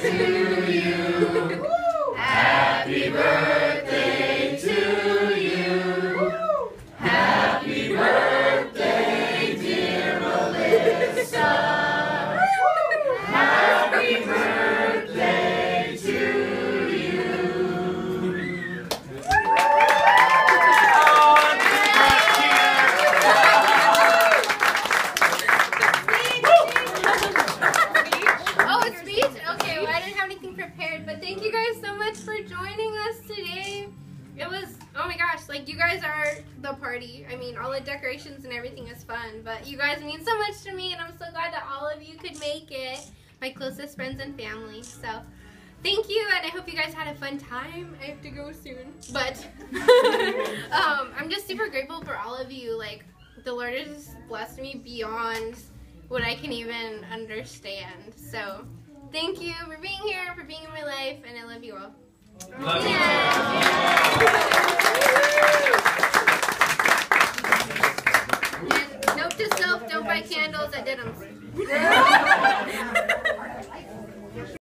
to you. Happy birthday oh my gosh, like you guys are the party. I mean, all the decorations and everything is fun, but you guys mean so much to me, and I'm so glad that all of you could make it. My closest friends and family. So, thank you, and I hope you guys had a fun time. I have to go soon, but um, I'm just super grateful for all of you. Like, the Lord has blessed me beyond what I can even understand. So, thank you for being here, for being in my life, and I love you all. Love you. And note to self: don't